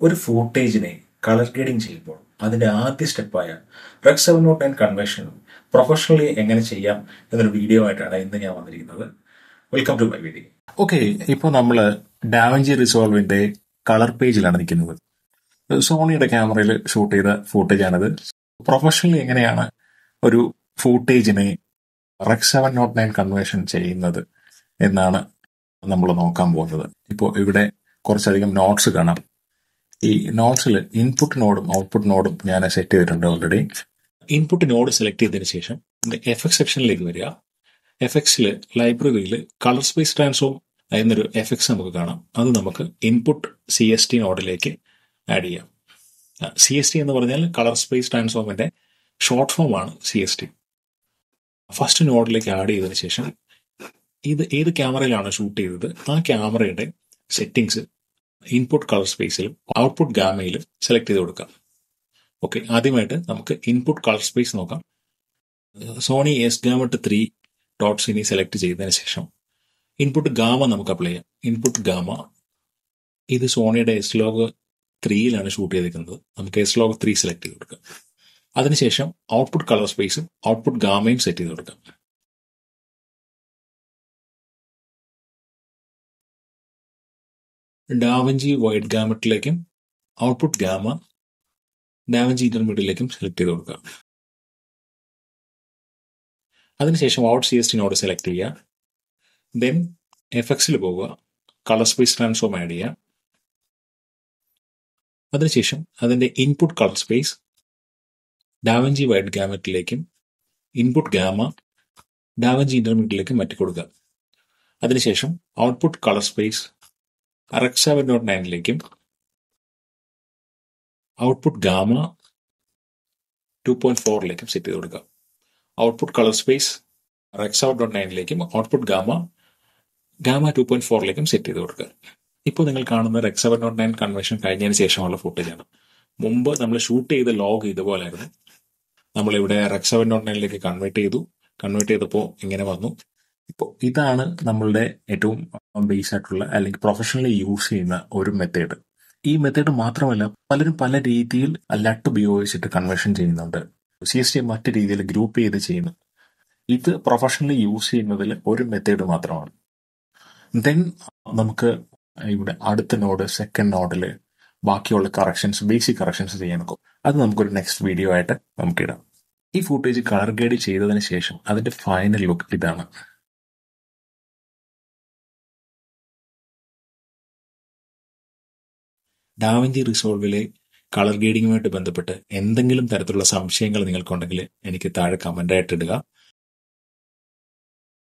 ഒരു ഫൂട്ടേജിനെ colour grading ചെയ്യുമ്പോൾ അതിന്റെ ആദ്യ സ്റ്റെപ്പായ Rec seven naught nine convention professionally എങ്ങനെ ചെയ്യാം എന്നൊരു വീഡിയോ ആയിട്ടാണ് ഇന്ന് ഞാൻ വന്നിരിക്കുന്നത്. Welcome to my video okay ഇപ്പോൾ നമ്മൾ ഡാവഞ്ചി റിസോൾവിന്റെ കളർ പേജിലാണ് നിൽക്കുന്നത്. സോണിയുടെ ക്യാമറയിൽ ഷൂട്ട് ചെയ്ത ഫൂട്ടേജാണിത് പ്രൊഫഷണലി എങ്ങനെയാണ് ഒരു ഫൂട്ടേജിനെ Rec seven naught nine conversion ചെയ്യുന്നത് എന്നാണ് നമ്മൾ നോക്കാൻ പോകുന്നത്. ഇപ്പോൾ ഇവിടെ കുറച്ചധികം നോട്ട്സ് കാണാം. ഈ നോട്ട്സിൽ ഇൻപുട്ട് നോഡും ഔട്ട്പുട്ട് നോഡും ഞാൻ സെറ്റ് ചെയ്തിട്ടുണ്ട് ഓൾറെഡി ഇൻപുട്ട് നോഡ് സെലക്ട് ചെയ്തതിന് ശേഷം എഫ് എക്സ് സെക്ഷനിലേക്ക് വരിക. എഫ് എക്സിൽ ലൈബ്രറിയിൽ കളർ സ്പേസ് ട്രാൻസ്ഫോം എന്നൊരു എഫ് എക്സ് നമുക്ക് കാണാം. അത് നമുക്ക് ഇൻപുട്ട് സി എസ് ടി നോഡിലേക്ക് ആഡ് ചെയ്യാം. സി എസ് ടി എന്ന് പറഞ്ഞാൽ കളർ സ്പേസ് ട്രാൻസ്ഫോമിന്റെ ഷോർട്ട് ഫോം ആണ് സി എസ് ടി ഫസ്റ്റ് നോഡിലേക്ക് ആഡ് ചെയ്തതിനു ശേഷം ഇത് ഏത് ക്യാമറയിലാണ് ഷൂട്ട് ചെയ്തത്? ആ ക്യാമറയുടെ സെറ്റിംഗ്സ് ഇൻപുട്ട് കളർ സ്പേസിലും ഔട്ട്പുട്ട് ഗാമയിലും സെലക്ട് ചെയ്ത് കൊടുക്കാം. ഓക്കെ ആദ്യമായിട്ട് നമുക്ക് ഇൻപുട്ട് കളർ സ്പേസ് നോക്കാം. Sony S gamut three dots ഇനി സെലക്ട് ചെയ്തതിന് ശേഷം ഇൻപുട്ട് ഗാമ നമുക്ക് അപ്ലൈ ചെയ്യാം. ഇൻപുട്ട് ഗാമ ഇത് സോണിയുടെ എസ് ലോഗ് ത്രീയിലാണ് ഷൂട്ട് ചെയ്തിരിക്കുന്നത്. നമുക്ക് എസ് ലോഗ് ത്രീ സെലക്ട് ചെയ്ത് കൊടുക്കാം. അതിനുശേഷം ഔട്ട്പുട്ട് കളർ സ്പേസും ഔട്ട്പുട്ട് ഗാമയും സെറ്റ് ചെയ്ത് കൊടുക്കാം. ഡാവഞ്ചി വൈഡ് ഗാമറ്റിലേക്കും ഔട്ട്പുട്ട് ഗാമ ഡാവഞ്ചി ഇന്റർമീഡിയറ്റിലേക്കും സെലക്ട് ചെയ്ത് കൊടുക്കുക. അതിനുശേഷം out C S T node select ചെയ്യുക. ദെൻ എഫ് എക്സിൽ പോവുക. കളർ സ്പേസ് ട്രാൻസ്ഫോം ആഡ് ചെയ്യുക. അതിനുശേഷം അതിന്റെ input colour space DaVinci wide ഗാമറ്റിലേക്കും input gamma DaVinci ഇന്റർമീഡിയറ്റിലേക്കും മാറ്റി കൊടുക്കുക അതിനുശേഷം output colour space Rec seven dot നയനിലേക്കും output gamma two point ഫോറിലേക്കും സെറ്റ് ചെയ്ത് കൊടുക്കുക output colour space Rec out dot നയനിലേക്കും output gamma gamma two point ഫോറിലേക്കും set ചെയ്ത് കൊടുക്കുക. ഇപ്പോൾ നിങ്ങൾ കാണുന്ന Rec seven dot nine convention കഴിഞ്ഞതിന് ശേഷമുള്ള ഫുട്ടേജാണ് മുമ്പ് നമ്മൾ ഷൂട്ട് ചെയ്ത ലോഗ് ഇതുപോലായിരുന്നു. നമ്മളിവിടെ റെക്സ് സെവൻ ഡോട്ട് നയനിലേക്ക് കൺവേർട്ട് ചെയ്തു. കൺവേർട്ട് ചെയ്തപ്പോൾ ഇങ്ങനെ വന്നു. ഇപ്പോൾ ഇതാണ് നമ്മളുടെ ഏറ്റവും ബേസ് ആയിട്ടുള്ള അല്ലെങ്കിൽ പ്രൊഫഷണലി യൂസ് ചെയ്യുന്ന ഒരു മെത്തേഡ് ഈ മെത്തേഡ് മാത്രമല്ല പലരും പല രീതിയിൽ ലട്ട് ഉപയോഗിച്ചിട്ട് കൺവേർഷൻ ചെയ്യുന്നുണ്ട്. സി എസ് ടി മറ്റു രീതിയിൽ ഗ്രൂപ്പ് ചെയ്ത് ചെയ്യുന്നു. ഇത് പ്രൊഫഷണലി യൂസ് ചെയ്യുന്നതിൽ ഒരു മെത്തേഡ് മാത്രമാണ്. ദെൻ നമുക്ക് ഇവിടെ അടുത്ത നോഡ് സെക്കൻഡ് നോഡിൽ ബാക്കിയുള്ള കറക്ഷൻസ് ബേസിക് കറക്ഷൻസ് ചെയ്യാൻ നോക്കും. അത് നമുക്കൊരു നെക്സ്റ്റ് വീഡിയോ ആയിട്ട് നമുക്ക് ഇടാം ഈ ഫുട്ടേജ് കളർ ഗ്രേഡ് ചെയ്തതിന് ശേഷം അതിന്റെ ഫൈനൽ ലുക്ക് ഇതാണ്. ഡാവഞ്ചി റിസോൾവിലെ കളർ ഗ്രേഡിങ്ങുമായിട്ട് ബന്ധപ്പെട്ട് എന്തെങ്കിലും തരത്തിലുള്ള സംശയങ്ങൾ നിങ്ങൾക്കുണ്ടെങ്കിൽ എനിക്ക് താഴെ കമന്റ് ആയിട്ട് ഇടുക.